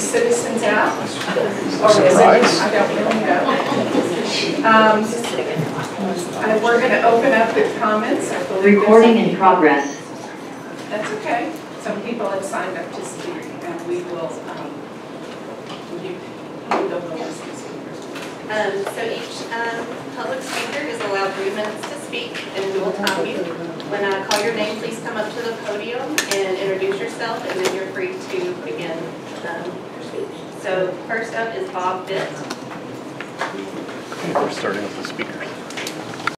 citizens out? Or is it, Surprise. I don't really know. Um, and we're gonna open up the comments, I Recording in progress. That's okay. Some people have signed up to speak, and we will, um, you, you go the list of. Um, so each, um, public speaker is allowed three minutes to speak, and we will time you. When I call your name, please come up to the podium and introduce yourself, and then you're free to begin, um, your speech. So first up is Bob Bitt. We're starting with the speakers.